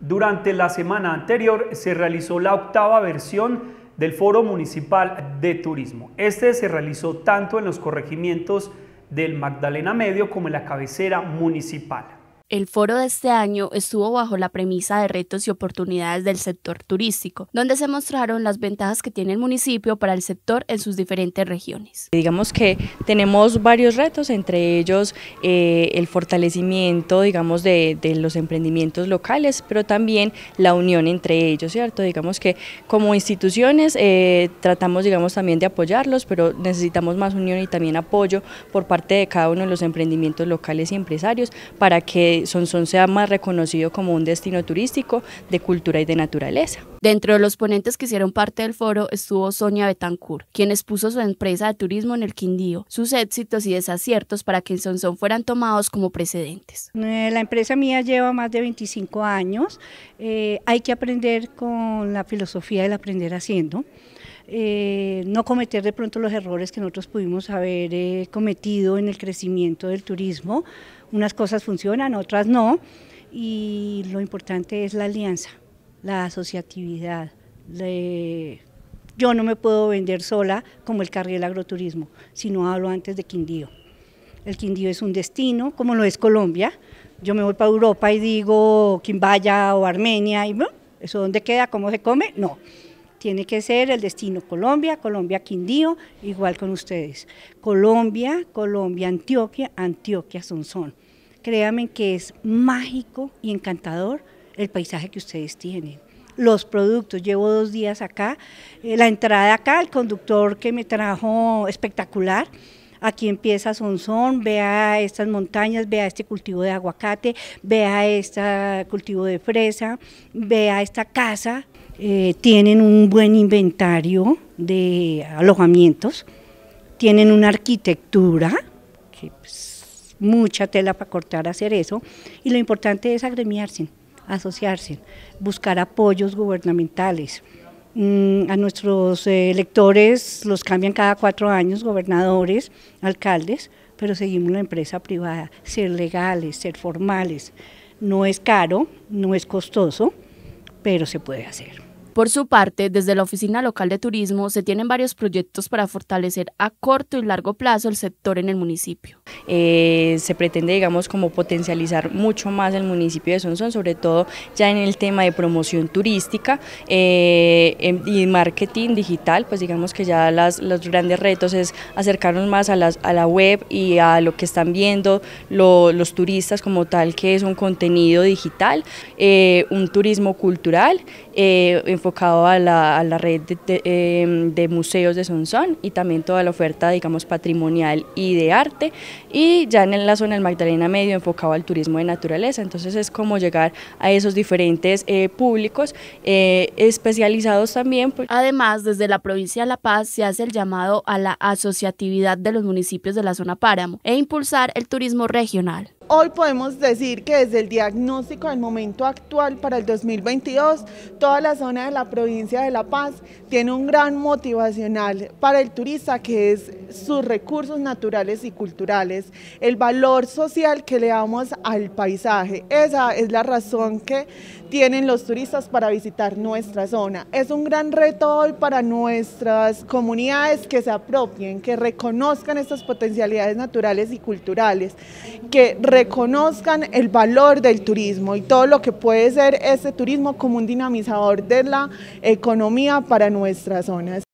Durante la semana anterior se realizó la octava versión del Foro Municipal de Turismo. Este se realizó tanto en los corregimientos del Magdalena Medio como en la cabecera municipal. El foro de este año estuvo bajo la premisa de retos y oportunidades del sector turístico, donde se mostraron las ventajas que tiene el municipio para el sector en sus diferentes regiones. Digamos que tenemos varios retos, entre ellos eh, el fortalecimiento, digamos, de, los emprendimientos locales, pero también la unión entre ellos, ¿cierto? Digamos que como instituciones eh, tratamos, digamos, también de apoyarlos, pero necesitamos más unión y también apoyo por parte de cada uno de los emprendimientos locales y empresarios para que Sonsón sea más reconocido como un destino turístico de cultura y de naturaleza. Dentro de los ponentes que hicieron parte del foro estuvo Sonia Betancourt, quien expuso su empresa de turismo en el Quindío, sus éxitos y desaciertos para que en Sonsón fueran tomados como precedentes. Eh, la empresa mía lleva más de 25 años, eh, hay que aprender con la filosofía del aprender haciendo. Eh, no cometer de pronto los errores que nosotros pudimos haber cometido en el crecimiento del turismo, unas cosas funcionan, otras no, y lo importante es la alianza, la asociatividad. yo no me puedo vender sola como el carril agroturismo, si no hablo antes de Quindío. El Quindío es un destino, como lo es Colombia. Yo me voy para Europa y digo Quimbaya o Armenia, y ¿eso dónde queda? ¿Cómo se come? No. Tiene que ser el destino Colombia, Colombia Quindío, igual con ustedes. Colombia, Colombia Antioquia, Antioquia Sonsón. Créanme que es mágico y encantador el paisaje que ustedes tienen. Los productos, llevo dos días acá, eh, la entrada acá, el conductor que me trajo espectacular, aquí empieza Sonsón, vea estas montañas, vea este cultivo de aguacate, vea este cultivo de fresa, vea esta casa eh, tienen un buen inventario de alojamientos, tienen una arquitectura, que pues, mucha tela para cortar hacer eso, y lo importante es agremiarse, asociarse, buscar apoyos gubernamentales. Mm, a nuestros electores los cambian cada cuatro años, gobernadores, alcaldes, pero seguimos la empresa privada, ser legales, ser formales. No es caro, no es costoso, pero se puede hacer. Por su parte, desde la Oficina Local de Turismo se tienen varios proyectos para fortalecer a corto y largo plazo el sector en el municipio. Eh, se pretende, digamos, como potencializar mucho más el municipio de Sonsón, sobre todo ya en el tema de promoción turística eh, em, y marketing digital, pues digamos que ya las, los grandes retos es acercarnos más a, las, a la web y a lo que están viendo los turistas como tal, que es un contenido digital, eh, un turismo cultural, enfocado a la, a la red de, em, de, museos de Sonsón y también toda la oferta, digamos, patrimonial y de arte. Y ya en la zona del Magdalena Medio enfocado al turismo de naturaleza. Entonces es como llegar a esos diferentes eh, públicos eh, especializados también. Además, desde la provincia de La Paz se hace el llamado a la asociatividad de los municipios de la zona Páramo e impulsar el turismo regional. Hoy podemos decir que desde el diagnóstico del momento actual para el 2022, toda la zona de la provincia de La Paz tiene un gran motivacional para el turista que es sus recursos naturales y culturales, el valor social que le damos al paisaje. Esa es la razón que tienen los turistas para visitar nuestra zona. Es un gran reto hoy para nuestras comunidades que se apropien, que reconozcan estas potencialidades naturales y culturales, que reconozcan el valor del turismo y todo lo que puede ser este turismo como un dinamizador de la economía para nuestras zonas.